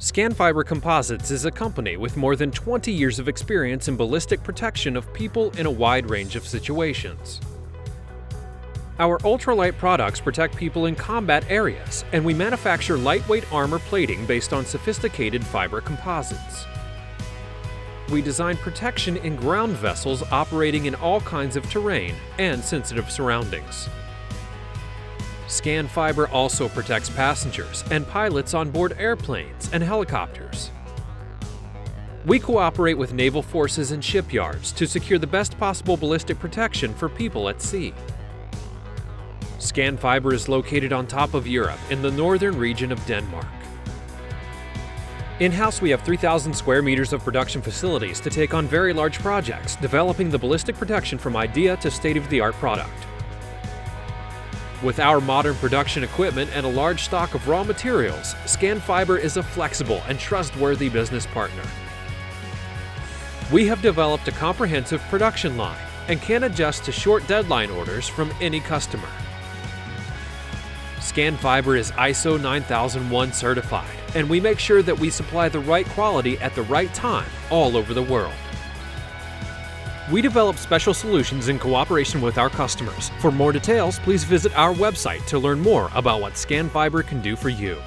Scanfiber Composites is a company with more than 20 years of experience in ballistic protection of people in a wide range of situations. Our ultralight products protect people in combat areas, and we manufacture lightweight armor plating based on sophisticated fiber composites. We design protection in ground vessels operating in all kinds of terrain and sensitive surroundings. Scanfiber also protects passengers and pilots on board airplanes and helicopters. We cooperate with naval forces and shipyards to secure the best possible ballistic protection for people at sea. Scanfiber is located on top of Europe in the northern region of Denmark. In-house, we have 3,000 square meters of production facilities to take on very large projects, developing the ballistic protection from idea to state-of-the-art product. With our modern production equipment and a large stock of raw materials, Scanfiber is a flexible and trustworthy business partner. We have developed a comprehensive production line and can adjust to short deadline orders from any customer. Scanfiber is ISO 9001 certified, and we make sure that we supply the right quality at the right time all over the world. We develop special solutions in cooperation with our customers. For more details, please visit our website to learn more about what Scanfiber can do for you.